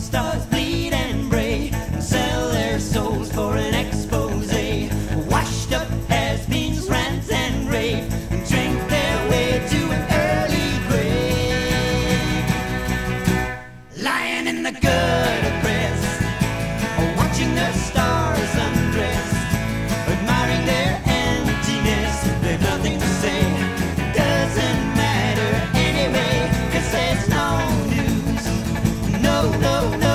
Stars bleed and bray and sell their souls for an expose. Washed up has been rant and rave and drink their way to an early grave. Lying in the gutter. no, no, no.